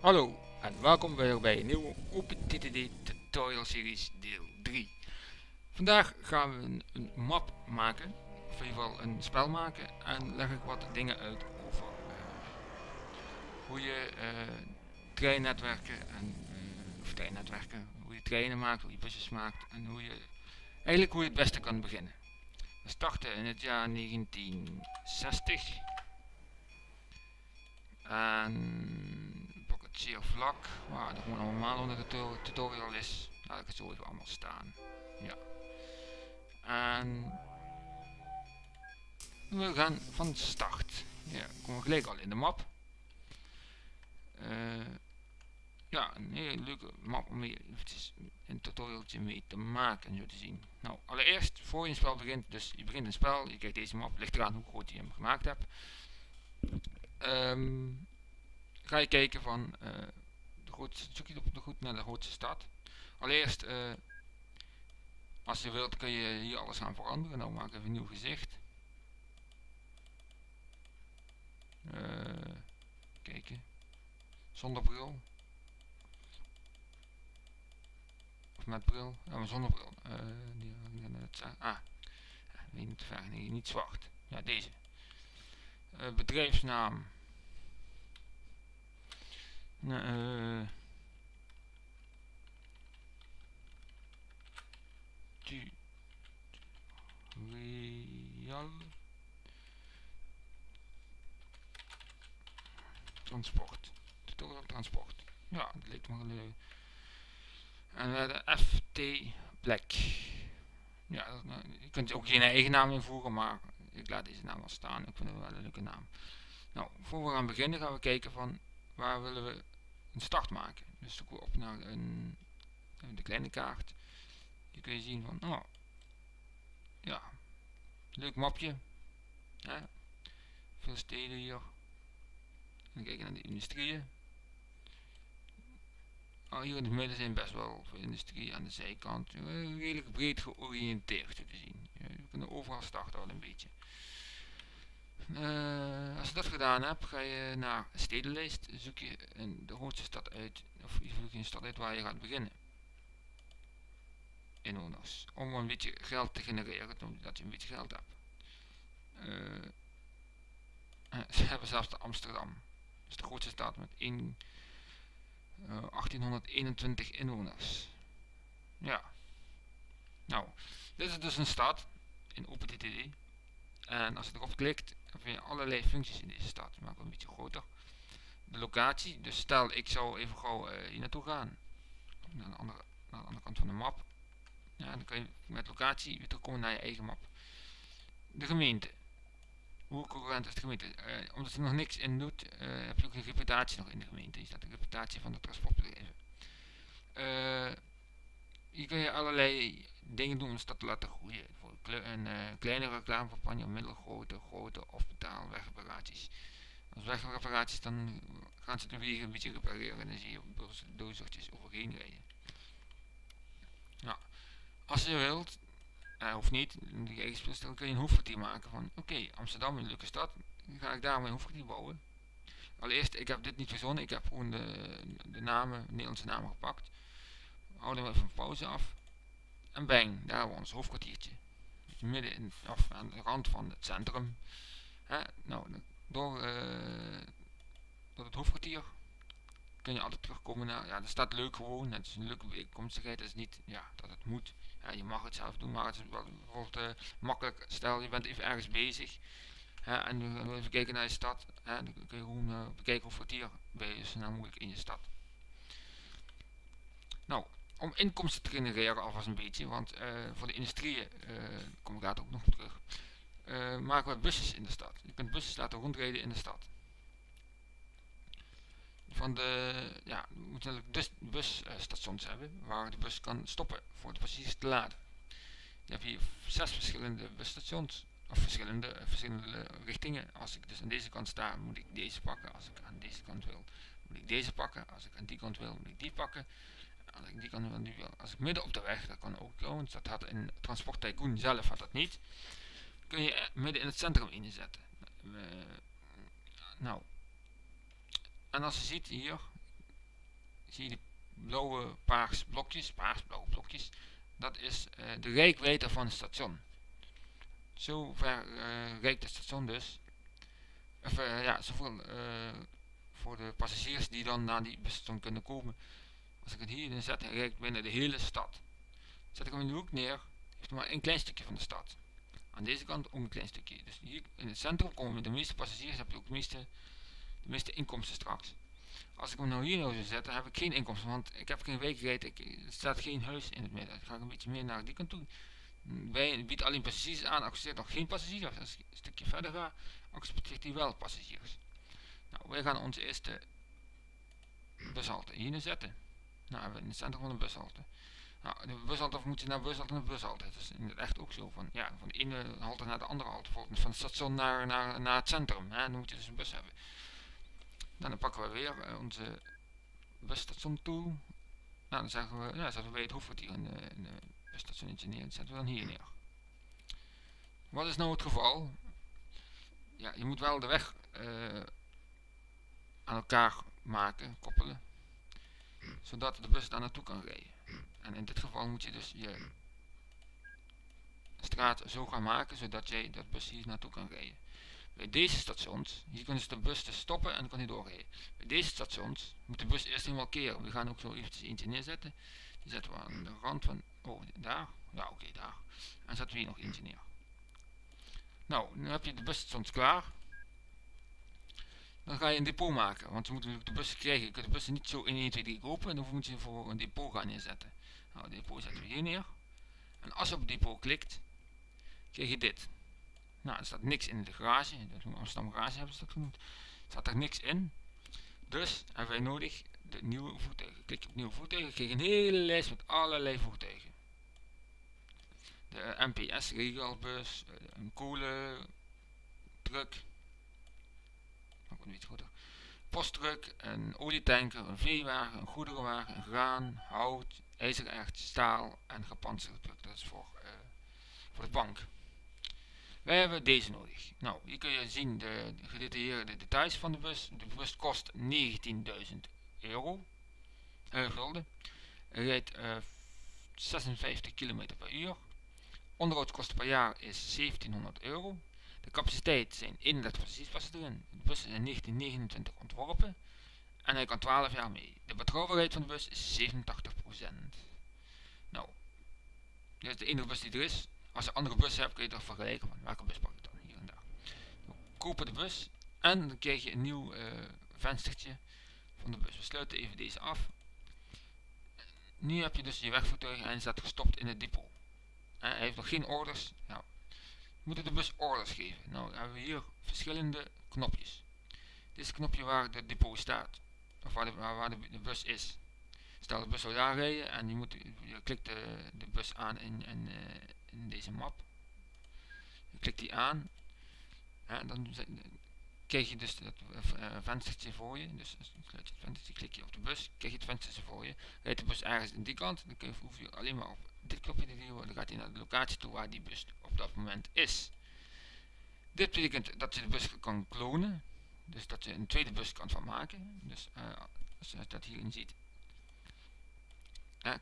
Hallo en welkom weer bij een nieuwe OpenTTD tutorial series deel 3. Vandaag gaan we een, map maken, of in ieder geval een spel maken en leg ik wat dingen uit over hoe je uh, treinnetwerken en uh, of treinnetwerken, hoe je treinen maakt, hoe je busjes maakt en hoe je eigenlijk hoe je het beste kan beginnen. We starten in het jaar 1960 en zeer vlak, waar er gewoon allemaal onder de tutorial is. Laat ik het zo even allemaal staan. Ja. En we gaan van start. Ja, komen we gelijk al in de map. Uh, ja, een hele leuke map om mee een tutorialtje mee te maken, zo te zien. Nou, allereerst, voor je een spel begint, dus je begint een spel, je kijkt deze map, ligt eraan hoe groot je hem gemaakt hebt. Um, ga je kijken van uh, de grootste, zoek je op de goed naar de grootste stad. Allereerst, uh, als je wilt kun je hier alles aan veranderen. Nou maak even een nieuw gezicht. Uh, kijken. Zonder bril. Of met bril. Ja, maar zonder bril. Die, ah, niet ver. Nee, niet zwart. Ja, deze. Bedrijfsnaam. Nou, tutorial transport. Tutorial transport. Ja dat lijkt me leuk en we de FT Black. Ja je kunt ook geen eigen naam invoegen maar ik laat deze naam al staan. Ik vind het wel een leuke naam. Nou voor we gaan beginnen gaan we kijken van waar willen we een start maken. Dus zoeken we op naar een, de kleine kaart. Hier kun je zien van, oh, ja, leuk mapje. Veel steden hier. En kijken naar de industrieën. Oh, hier in het midden zijn best wel veel industrie aan de zijkant. Redelijk breed georiënteerd te zien. We kunnen overal starten al een beetje. Uh, als je dat gedaan hebt, ga je naar stedenlijst, zoek je een, de grootste stad uit, of je een stad uit waar je gaat beginnen. Inwoners. Om een beetje geld te genereren, dat je een beetje geld hebt. Uh, ze hebben zelfs de Amsterdam. Dat is de grootste stad met 1, uh, 1821 inwoners. Ja. Nou, dit is dus een stad in OpenTTD. En als je erop klikt, dan vind je allerlei functies in deze stad. Maak het een beetje groter. De locatie, dus stel ik zou even gauw uh, hier naartoe gaan. Naar de, andere, naar de andere kant van de map. Ja, dan kan je met locatie weer terugkomen naar je eigen map. De gemeente. Hoe concurrent is de gemeente? Uh, omdat er nog niks in doet, uh, heb je ook een reputatie nog in de gemeente. Je staat de reputatie van de transportbedrijven. Uh, hier kun je allerlei dingen doen om de stad te laten groeien een uh, kleine reclamecampagne, middelgrote, grote of betaal wegreparaties. Als wegreparaties dan gaan ze de weer een beetje repareren en dan zie je dozertjes overheen rijden. Nou, als je wilt, uh, of niet, in de kun je een hoofdkwartier maken van oké, Amsterdam is een leuke stad, ga ik daar mijn hoofdkwartier bouwen. Allereerst, ik heb dit niet verzonnen, ik heb gewoon de, de namen, de Nederlandse namen gepakt. Houden we even een pauze af. En bang, daar we ons hoofdkwartiertje midden in, of aan de rand van het centrum. Hè? Nou, door, uh, het hoofdkwartier kun je altijd terugkomen naar, ja, dat staat leuk gewoon, het is een leuke bijkomstigheid, het is niet, ja, dat het moet. Ja, je mag het zelf doen, maar het is bijvoorbeeld uh, makkelijk, stel je bent even ergens bezig, hè, en je wil even kijken naar je stad, hè, dan kun je gewoon uh, bekijken of kwartier bij je snel mogelijk in je stad. Nou, om inkomsten te genereren alvast een beetje, want uh, voor de industrieën, uh, kom ik later ook nog terug, uh, maken we busjes in de stad. Je kunt busjes laten rondrijden in de stad. Van de, ja, we moeten natuurlijk dus busstations hebben, waar de bus kan stoppen voor de passagers te laden. Je hebt hier zes verschillende busstations, of verschillende, verschillende richtingen. Als ik dus aan deze kant sta, moet ik deze pakken. Als ik aan deze kant wil, moet ik deze pakken. Als ik aan die kant wil, moet ik die pakken als ik die kan wel, als ik midden op de weg, dat kan ook, want dat had in Transport Tycoon zelf had dat niet, kun je midden in het centrum inzetten. Uh, nou, en als je ziet hier, zie je die blauwe paars blokjes, paars blauwe blokjes. Dat is uh, de rijkwijde van het station. Zo ver uh, reikt het station dus. Of ja, zoveel voor de passagiers die dan naar die busstation kunnen komen. Als ik het hier zet, rijkt binnen de hele stad. Zet ik hem in de hoek neer, heeft maar een klein stukje van de stad. Aan deze kant ook een klein stukje. Dus hier in het centrum komen de meeste passagiers, heb je ook de meeste, de meeste inkomsten straks. Als ik hem nou hier nou zou zetten, heb ik geen inkomsten, want ik heb geen week gereden, er staat geen huis in het midden. Ik ga een beetje meer naar die kant toe. Wij biedt alleen passagiers aan, accepteert nog geen passagiers. Als ik een stukje verder ga, accepteert hij wel passagiers. Nou, wij gaan onze eerste bushalte hier zetten. Nou, in het centrum van de bushalte. Nou, de bushalte moet je naar bushalte naar bushalte. Dat is in het echt ook zo. Van, ja, van de ene halte naar de andere halte. Bijvoorbeeld van het station naar, naar, naar het centrum. Hè, dan moet je dus een bus hebben. Dan pakken we weer uh, onze busstation toe. Nou, dan zeggen we, ja, zetten we bij het hoofdkwartier in de, in de busstationnetje neer. Dat zetten we dan hier neer. Wat is nou het geval? Ja, je moet wel de weg aan elkaar maken, koppelen. Zodat de bus daar naartoe kan rijden. En in dit geval moet je dus je straat zo gaan maken, zodat jij dat bus hier naartoe kan rijden. Bij deze stations, hier kunnen ze de bus dus stoppen en dan kan hij doorrijden. Bij deze stations moet de bus eerst helemaal keren. We gaan ook zo eventjes eentje neerzetten. Die zetten we aan de rand van, oh daar, ja oké daar. En zetten we hier nog eentje neer. Nou, nu heb je de busstations klaar. Dan ga je een depot maken, want we moeten de bussen krijgen. Je kunt de bussen niet zo in 1, 2, 3 kopen, dan moet je voor een depot gaan neerzetten. Nou, depot zetten we hier neer. En als je op depot klikt, krijg je dit. Nou, er staat niks in de garage. De Amsterdam garage hebben ze dat genoemd. Er staat er niks in. Dus hebben wij nodig de nieuwe voertuigen. Klik op nieuwe voertuigen. Krijg je een hele lijst met allerlei voertuigen. De MPS regelbus, een kolen truck. Beetje Posttruck, een olietanker, een veewagen, een goederenwagen, graan, hout, ijzererts, staal en gepantserde truck. Dat is voor, uh, voor de bank. Wij hebben deze nodig. Nou, hier kun je zien de gedetailleerde details van de bus. De bus kost 19.000 euro. Uh, gulden. Rijdt uh, 56 km per uur. Onderhoudskosten per jaar is 1700 euro. De capaciteit zijn 31 passagiers erin. De bus is in 1929 ontworpen. En hij kan 12 jaar mee. De betrouwbaarheid van de bus is 87%. Nou, dit is de enige bus die er is. Als je andere bussen hebt kun je toch vergelijken. Welke bus pak je dan hier en daar. We kopen de bus. En dan krijg je een nieuw uh, venstertje van de bus. We sluiten even deze af. Nu heb je dus je wegvoertuig en staat gestopt in het depot. En hij heeft nog geen orders. Nou, moeten de bus orders geven. Nou hebben we hier verschillende knopjes. Dit is het knopje waar de depot staat. Of waar de, waar de, bus is. Stel de bus zou daar rijden en je, moet, je klikt de, de bus aan in, in, uh, in deze map. Je klikt die aan. En dan krijg je dus het uh, venstertje voor je. Dus sluit je het venstertje, klik je op de bus, krijg je het venstertje voor je. Rijdt de bus ergens in die kant, dan kun je, hoef je alleen maar op dit knopje te duwen. Dan gaat hij naar de locatie toe waar die bus op dat moment is. Dit betekent dat je de bus kan klonen. Dus dat je een tweede bus kan van maken. Dus uh, als je dat hierin ziet.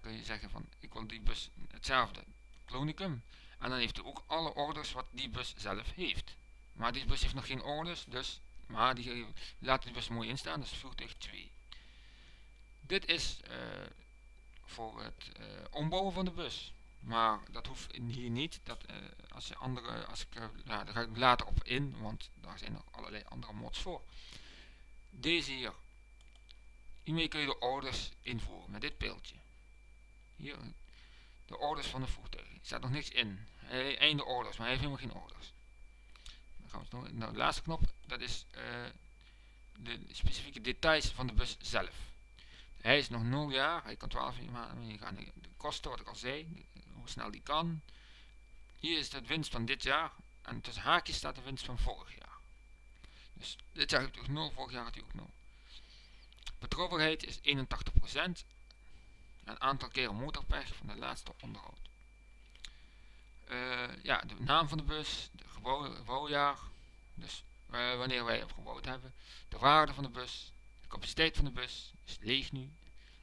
Kun je zeggen van ik wil die bus hetzelfde Clonicum. En dan heeft hij ook alle orders wat die bus zelf heeft. Maar die bus heeft nog geen orders, dus maar die laat die bus mooi instaan, dus voertuig 2. Dit is uh, voor het uh, ombouwen van de bus. Maar dat hoeft hier niet. Dat, uh, als je andere, als ik, nou, daar ga ik later op in, want daar zijn nog allerlei andere mods voor. Deze hier. Hiermee kun je de orders invoeren met dit beeldje. Hier de orders van de voertuig. Er staat nog niks in. Einde orders, maar hij heeft helemaal geen orders. Naar de laatste knop. Dat is uh, de specifieke details van de bus zelf. Hij is nog 0 jaar, hij kan 12 maanden. De kosten, wat ik al zei, hoe snel die kan. Hier is de winst van dit jaar. En tussen haakjes staat de winst van vorig jaar. Dus dit jaar heeft u 0, vorig jaar had u ook 0. Betrouwbaarheid is 81% een aantal keren motorpech van de laatste onderhoud. Uh, ja, de naam van de bus, de gebouwjaar, dus wanneer wij hem gebouwd hebben, de waarde van de bus, de capaciteit van de bus is leeg nu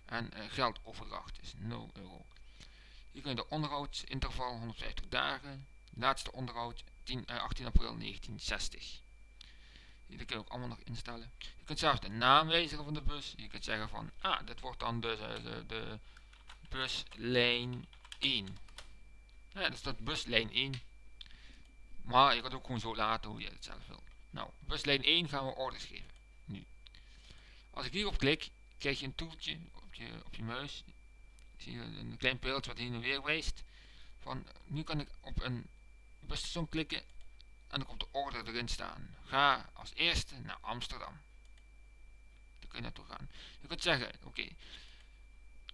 En uh, geldoverdracht is 0 euro. Hier kun je de onderhoudsinterval 150 dagen. Laatste onderhoud 10, 18 april 1960. Die kun je ook allemaal nog instellen. Je kunt zelfs de naam wijzigen van de bus. Je kunt zeggen van, ah, dit wordt dan de, de, de buslijn 1. Ja, dat is dat buslijn 1. Maar je kan het ook gewoon zo laten hoe je het zelf wil. Nou, buslijn 1 gaan we orders geven. Nu. Als ik hierop klik, krijg je een toeltje op je, op je muis. Zie je een klein pijltje wat heen en weer wijst. Van, nu kan ik op een busstation klikken en dan komt de order erin staan. Ga als eerste naar Amsterdam. Daar kun je naartoe gaan. Je kunt zeggen, oké,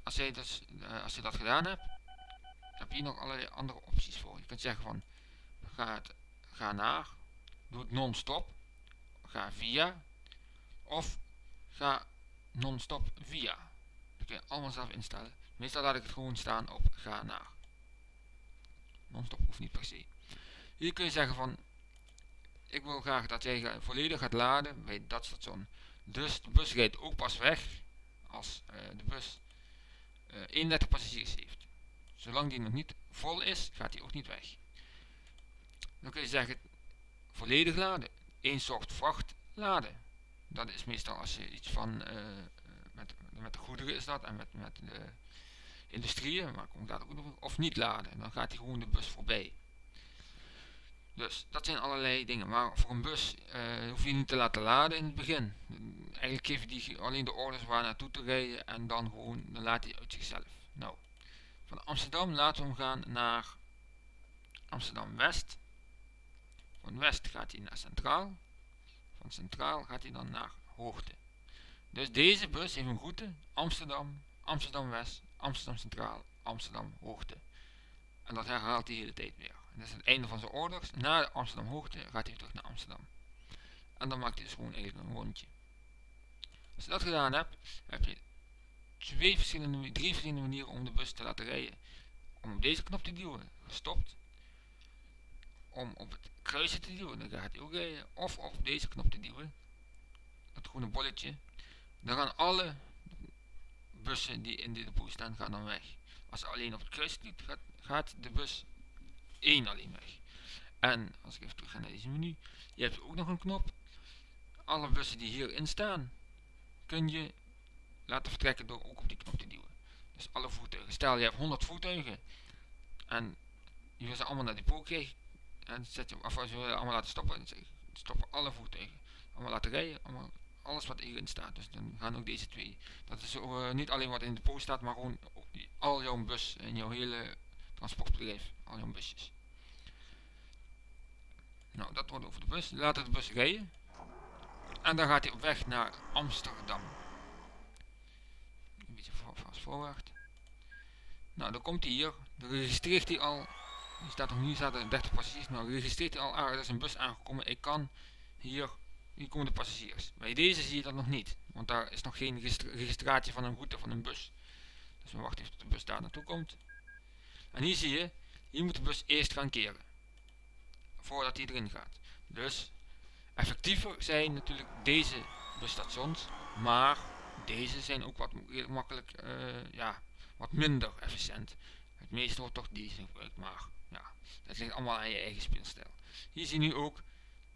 als, je dus, uh, als je dat gedaan hebt, heb je nog allerlei andere opties voor. Je kunt zeggen van, ga, het, ga naar, doe het non-stop, ga via, of ga non-stop via. Dat kun je allemaal zelf instellen. Meestal laat ik het gewoon staan op ga naar. Non-stop hoeft niet per se. Hier kun je zeggen van, ik wil graag dat jij volledig gaat laden bij dat station. Dus de bus rijdt ook pas weg als uh, de bus uh, 31 passagiers heeft. Zolang die nog niet vol is, gaat hij ook niet weg. Dan kun je zeggen, volledig laden. Eén soort vracht laden. Dat is meestal als je iets van, uh, met, met de goederen is dat, en met, met de industrieën, maar kom daar ook nog, of niet laden. Dan gaat hij gewoon de bus voorbij. Dus dat zijn allerlei dingen. Maar voor een bus uh, hoef je niet te laten laden in het begin. Eigenlijk geef je die alleen de orders waar naartoe te rijden en dan gewoon, dan laat hij uit zichzelf. Nou, van Amsterdam laten we hem gaan naar Amsterdam West. Van West gaat hij naar Centraal. Van Centraal gaat hij dan naar Hoogte. Dus deze bus heeft een route Amsterdam, Amsterdam West, Amsterdam Centraal, Amsterdam Hoogte. En dat herhaalt hij de hele tijd weer dat is het einde van zijn orders. Na Amsterdam Hoogte gaat hij terug naar Amsterdam. En dan maakt hij dus gewoon eigenlijk een rondje. Als je dat gedaan hebt, heb je twee verschillende, drie verschillende manieren om de bus te laten rijden. Om op deze knop te duwen, gestopt. Om op het kruisje te duwen, dan gaat hij ook rijden. Of op deze knop te duwen, het groene bolletje. Dan gaan alle bussen die in de depot staan, gaan dan weg. Als je alleen op het kruisje duwt, gaat, gaat de bus 1 alleen weg. En als ik even terug ga naar deze menu, je hebt ook nog een knop. Alle bussen die hierin staan, kun je laten vertrekken door ook op die knop te duwen. Dus alle voertuigen. Stel je hebt 100 voertuigen en je wil ze allemaal naar die depot krijgen. En zet je, of als je allemaal laten stoppen, stoppen alle voertuigen. Allemaal laten rijden, allemaal, alles wat hierin staat. Dus dan gaan ook deze twee. Dat is uh, niet alleen wat in de depot staat, maar gewoon al jouw bus en jouw hele transportbedrijf, al jouw busjes. Nou, dat wordt over de bus. Laat de bus rijden. En dan gaat hij op weg naar Amsterdam. Een beetje vast voorwaarts. Nou, dan komt hij hier. Dan registreert hij al. Er staat nog nu staat er 30 passagiers. Nou, registreert al. Ah, er is een bus aangekomen. Ik kan hier. Hier komen de passagiers. Bij deze zie je dat nog niet. Want daar is nog geen registratie van een route van een bus. Dus we wachten even tot de bus daar naartoe komt. En hier zie je, hier moet de bus eerst gaan keren. Voordat hij erin gaat. Dus effectiever zijn natuurlijk deze busstations. Maar deze zijn ook wat makkelijk, uh, ja, wat minder efficiënt. Het meeste wordt toch deze gebruikt, maar dat ligt allemaal aan je eigen speelstijl. Hier zie je nu ook,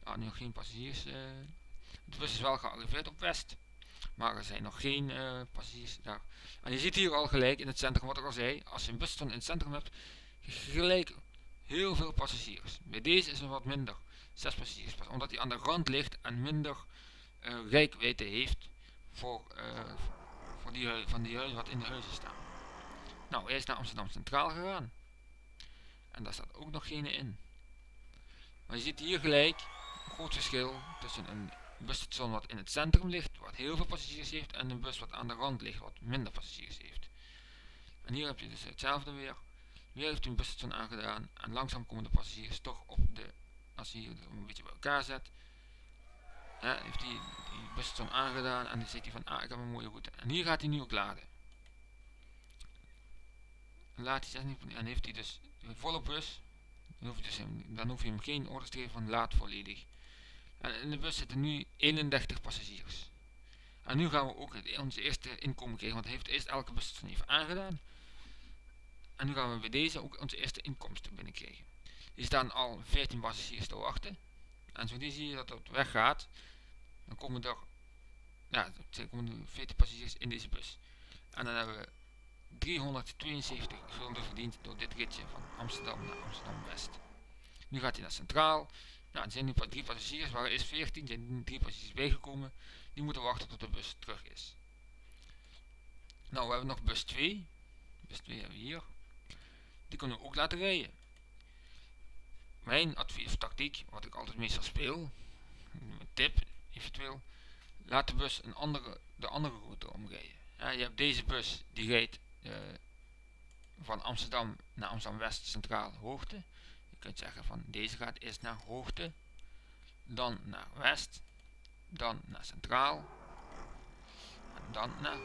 ah, nog geen passagiers. Uh, de bus is wel gearriveerd op West. Maar er zijn nog geen uh, passagiers daar. En je ziet hier al gelijk in het centrum wat ik al zei. Als je een busstand in het centrum hebt, gelijk heel veel passagiers. Bij deze is er wat minder. 6 passagiers. Omdat hij aan de rand ligt en minder uh, rijkwijde heeft voor, voor die, van die huizen wat in de huizen staan. Nou, hij is naar Amsterdam Centraal gegaan. En daar staat ook nog geen in. Maar je ziet hier gelijk een groot verschil tussen een busstation wat in het centrum ligt, wat heel veel passagiers heeft, en een bus wat aan de rand ligt, wat minder passagiers heeft. En hier heb je dus hetzelfde weer. Weer heeft hij een busstation aangedaan en langzaam komen de passagiers toch op de, als je hier een beetje bij elkaar zet, heeft hij die busstation aangedaan en dan zegt hij van, ah ik heb een mooie route. En hier gaat hij nu ook laden. En laat hij niet, en heeft hij dus een volle bus, dan hoef je, dus dan hoef je hem geen orders te geven van laad volledig. En in de bus zitten nu 31 passagiers. En nu gaan we ook ons eerste inkomen krijgen, want hij heeft eerst elke busstation even aangedaan. En nu gaan we bij deze ook onze eerste inkomsten binnenkrijgen. Hier staan al 14 passagiers te wachten. En zo zie je dat het weggaat. Dan komen er, ja, er komen 14 passagiers in deze bus. En dan hebben we 372 gulden verdiend door dit ritje van Amsterdam naar Amsterdam West. Nu gaat hij naar Centraal. Nou, er zijn nu drie passagiers, waar is 14, er zijn drie passagiers bijgekomen. Die moeten wachten tot de bus terug is. Nou, we hebben nog bus 2. Bus 2 hebben we hier. Die kunnen we ook laten rijden. Mijn advies of tactiek, wat ik altijd meestal speel, een tip eventueel, laat de bus een andere, de andere route omrijden. Ja, je hebt deze bus die rijdt uh, van Amsterdam naar Amsterdam West Centraal Hoogte. Je kunt zeggen van deze gaat eerst naar Hoogte, dan naar West, dan naar Centraal en dan naar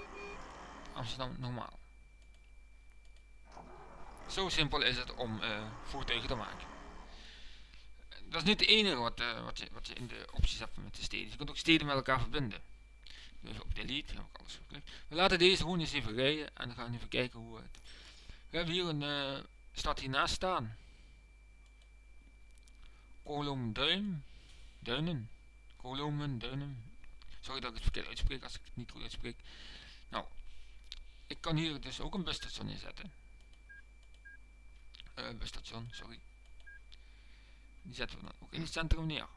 Amsterdam Normaal. Zo simpel is het om uh, voertuigen te maken. Dat is niet het enige wat, uh, wat, je, wat je in de opties hebt met de steden. Je kunt ook steden met elkaar verbinden. Delete heb ik alles geklikt. We laten deze gewoon eens even rijden en dan gaan we even kijken hoe het... We hebben hier een uh, stad hiernaast staan. Kolom Duin. Duinen. Kolomen Duinen. Sorry dat ik het verkeerd uitspreek als ik het niet goed uitspreek. Nou, ik kan hier dus ook een busstation neerzetten. Uh, busstation, sorry. Die zetten we dan ook in het centrum neer.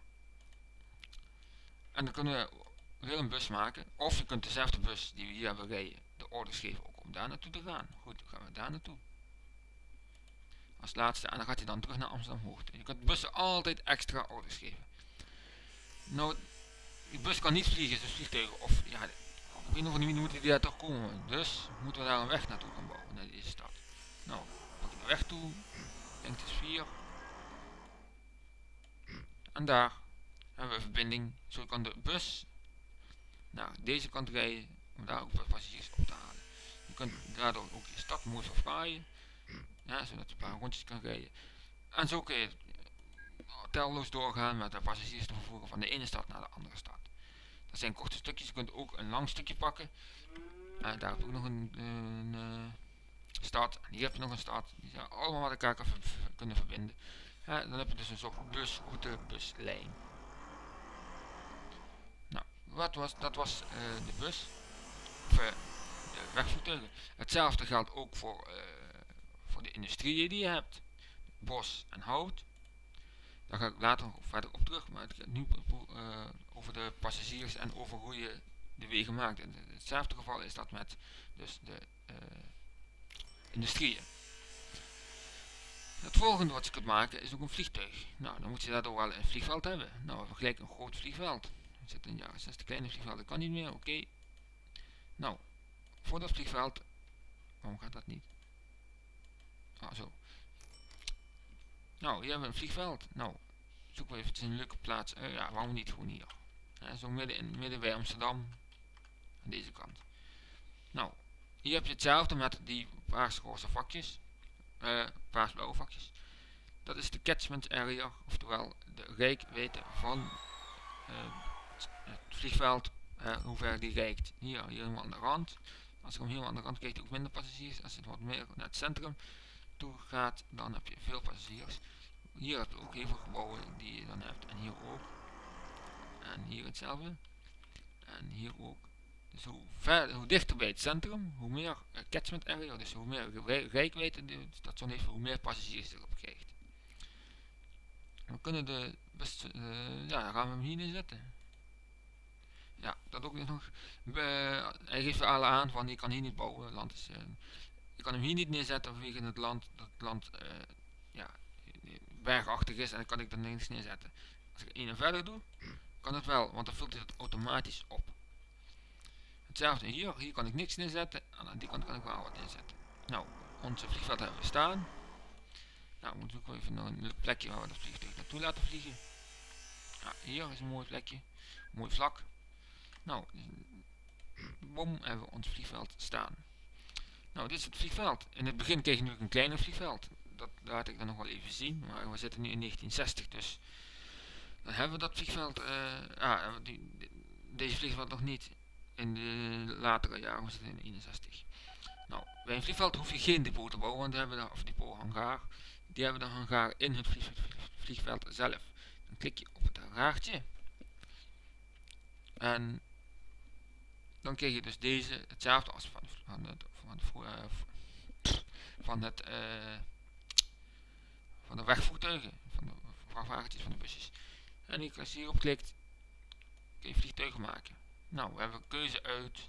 En dan kunnen we weer een bus maken. Of je kunt dezelfde bus die we hier hebben rijden, de orders geven ook om daar naartoe te gaan. Goed, dan gaan we daar naartoe. Als laatste, en dan gaat hij dan terug naar Amsterdam Hoogte. Je kunt bussen altijd extra orders geven. Nou, die bus kan niet vliegen, dus vliegtuigen. Of ja, ik weet nog niet hoe die daar toch komen. Dus moeten we daar een weg naartoe gaan bouwen, naar deze stad. Nou, pak ik de weg toe. Het is 4. En daar hebben we verbinding. Zo kan de bus naar deze kant rijden om daar ook wat passagiers op te halen. Je kunt daardoor ook je stad mooi verfraaien, ja, zodat je een paar rondjes kan rijden. En zo kun je telloos doorgaan met de passagiers te vervoeren van de ene stad naar de andere stad. Dat zijn korte stukjes, je kunt ook een lang stukje pakken. En daar heb je ook nog een, een uh, stad. Hier heb je nog een stad. Die zijn allemaal met elkaar kunnen verbinden. Ja, dan heb je dus een soort busroute, buslijn wat was, dat was uh, de bus, of uh, de wegvoertuigen. Hetzelfde geldt ook voor, uh, voor de industrieën die je hebt, bos en hout. Daar ga ik later nog verder op terug, maar het gaat nu over de passagiers en over hoe je de wegen maakt. In hetzelfde geval is dat met dus de industrieën. Het volgende wat je kunt maken is ook een vliegtuig. Nou, dan moet je daardoor wel een vliegveld hebben. Nou, gelijk een groot vliegveld zit in jaren 60 kleine vliegveld, dat kan niet meer, oké. Nou, voor dat vliegveld, waarom gaat dat niet? Ah, zo. Nou, hier hebben we een vliegveld. Nou, zoeken we even een leuke plaats. Uh, ja, waarom niet gewoon hier? zo midden, in, midden bij Amsterdam. Aan deze kant. Nou, hier heb je hetzelfde met die paars-roze vakjes. Uh, paars-blauwe vakjes. Dat is de catchment area, oftewel de rijkweten van uh, het vliegveld, uh, hoe ver die reikt. Hier, helemaal aan de rand. Als ik hem helemaal aan de rand krijg, ook minder passagiers. Als het wat meer naar het centrum toe gaat, dan heb je veel passagiers. Hier heb je ook heel veel gebouwen die je dan hebt. En hier ook. En hier hetzelfde. En hier ook. Dus hoe, ver, hoe dichter bij het centrum, hoe meer catchment area, dus hoe meer rijkwijde de station heeft, hoe meer passagiers erop krijgt. We kunnen de best, uh, ja, gaan we hem hier neerzetten. Ja, dat ook nog. hij geeft alle aan van je kan hier niet bouwen. Land is, uh, je kan hem hier niet neerzetten vanwege het land. Dat het land uh, ja, bergachtig is en dan kan ik er niks neerzetten. Als ik en verder doe, kan het wel, want dan vult het automatisch op. Hetzelfde hier, hier kan ik niks neerzetten en aan die kant kan ik wel wat neerzetten. Nou, onze vliegveld hebben we staan. Nou, we moeten ook even naar een plekje waar we dat vliegtuig naartoe laten vliegen. Ja, hier is een mooi plekje, mooi vlak. Nou, bom, hebben we ons vliegveld staan. Nou, dit is het vliegveld. In het begin kreeg je natuurlijk een kleiner vliegveld. Dat laat ik dan nog wel even zien. Maar we zitten nu in 1960, dus dan hebben we dat vliegveld. Uh, ah, die, deze vliegveld nog niet in de latere jaren, we zitten in 61. Nou, bij een vliegveld hoef je geen depot te bouwen, want die hebben daar, of depot hangar, die hebben de hangar in het vliegveld zelf. Dan klik je op het raartje. En dan krijg je dus deze, hetzelfde als van, van het, van uh, van het uh, van de wegvoertuigen, van de vrachtwagentjes, van de busjes. En als je hierop klikt, kun je vliegtuigen maken. Nou, we hebben een keuze uit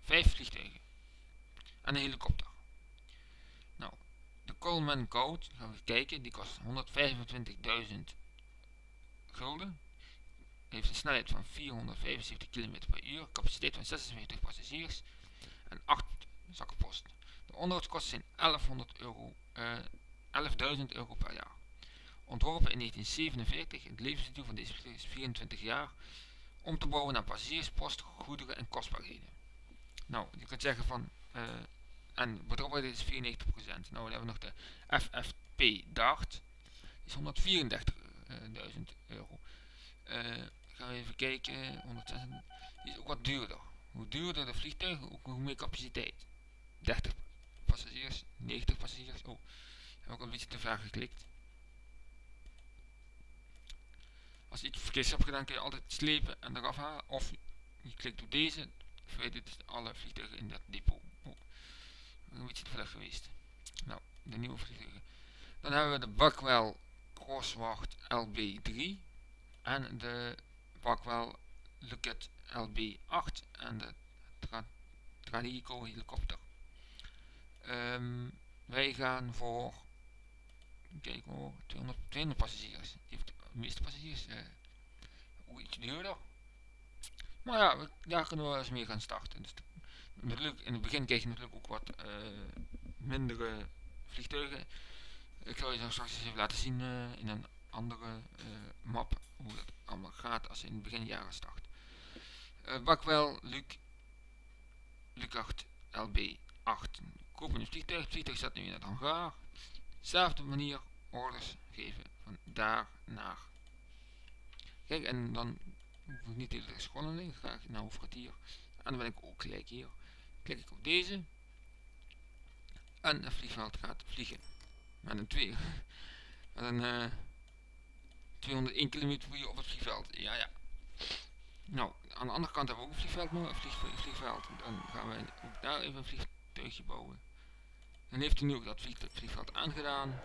vijf vliegtuigen en een helikopter. Nou, de Coleman Code, gaan we kijken, die kost 125.000 gulden. Heeft een snelheid van 475 km per uur, capaciteit van 56 passagiers en 8 zakkenpost. De onderhoudskosten zijn 1100 euro, uh, eh, 11.000 euro per jaar. Ontworpen in 1947, het levensduur van deze is 24 jaar, om te bouwen naar passagiers, post, goederen en kostbaarheden. Nou, je kunt zeggen van, uh, en betrouwbaarheid is 94%. Nou, dan hebben we nog de FFP DART, die is 134.000 euro. Uh, gaan even kijken, 106, die is ook wat duurder. Hoe duurder de vliegtuig, hoe meer capaciteit. 30 passagiers, 90 passagiers. Oh, heb ik een beetje te ver geklikt. Als je iets verkeerds hebt gedaan kun je altijd slepen en eraf halen. Of je klikt op deze, verwijdert dus alle vliegtuigen in dat depot. Oh, een beetje te vlug geweest. Nou, de nieuwe vliegtuigen. Dan hebben we de Buckwell Crossword LB3 en de Buckwell Lockheed LB8 en de Tra Tradico helikopter. Um, wij gaan voor kijk hoor, 200, 200 passagiers. Die heeft de meeste passagiers uh, ook iets duurder. Maar ja, we, daar kunnen we eens mee gaan starten. Dus natuurlijk, in het begin krijg je natuurlijk ook wat uh, mindere vliegtuigen. Ik zal je zo straks even laten zien uh, in een andere map hoe dat allemaal gaat als je in het beginjaren start. Uh, Bakwel, Luc, Luc 8, LB8. Kopen een vliegtuig, het vliegtuig staat nu in het hangar. Dezelfde manier orders geven van daar naar. Kijk, en dan hoef ik niet te scrollen, ik ga naar hoofdkwartier. En dan ben ik ook gelijk hier. Klik ik op deze. En het vliegveld gaat vliegen. Met een 2. Met een uh, 201 km per uur op het vliegveld. Ja, ja. Nou, aan de andere kant hebben we ook een vliegveld, een vliegveld. Dan gaan we ook daar even een vliegtuigje bouwen. Dan heeft hij nu ook dat vliegveld aangedaan.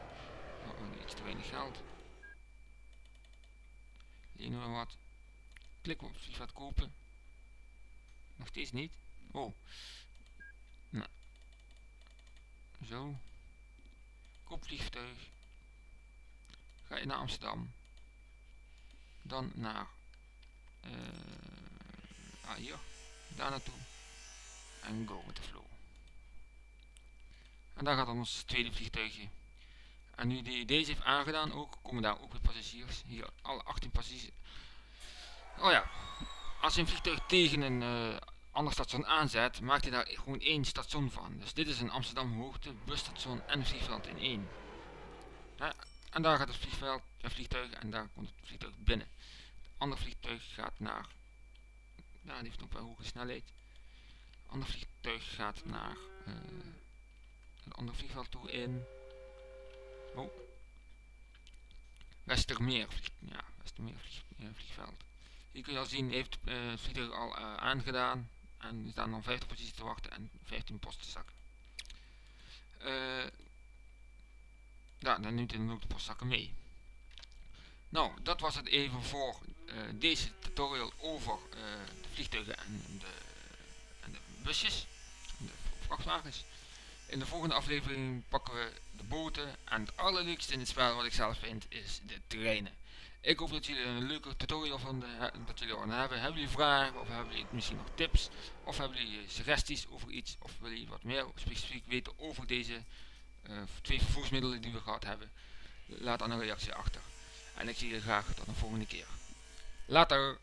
Oh, iets te weinig geld. Lenen we wat. Klik op vliegveld kopen. Nog steeds niet. Oh. Nou. Zo. Koop vliegtuig. Ga je naar Amsterdam. Dan naar... Uh, ah, hier. Daar naartoe. En go with the flow. En daar gaat dan ons tweede vliegtuigje. En nu die deze heeft aangedaan, ook, komen daar ook weer passagiers. Hier, alle 18 passagiers. Oh ja, als je een vliegtuig tegen een uh, ander station aanzet, maakt hij daar gewoon één station van. Dus dit is een Amsterdam hoogte, busstation en vliegveld in één. Ja, en daar gaat het vliegveld, het vliegtuig en daar komt het vliegtuig binnen. Het andere vliegtuig gaat naar, ja, die heeft nog hoge snelheid. Het andere vliegtuig gaat naar... Uh, een ander vliegveld toe in. Oh. Westermeer. Ja, Westermeer vlieg, uh, vliegveld. Hier kun je al zien, heeft uh, het vliegtuig al aangedaan. En er staan dan 50 posities te wachten en 15 postzakken. Uh, ja, dan neemt hij dan ook de postzakken mee. Nou, dat was het even voor deze tutorial over de vliegtuigen en de, en de busjes, en de vrachtwagens. In de volgende aflevering pakken we de boten en het allerleukste in het spel wat ik zelf vind is de treinen. Ik hoop dat jullie een leuke tutorial vonden, dat jullie hebben. Hebben jullie vragen of hebben jullie misschien nog tips of hebben jullie suggesties over iets of willen jullie wat meer specifiek weten over deze twee vervoersmiddelen die we gehad hebben. Laat dan een reactie achter. En ik zie je graag tot een volgende keer. Later!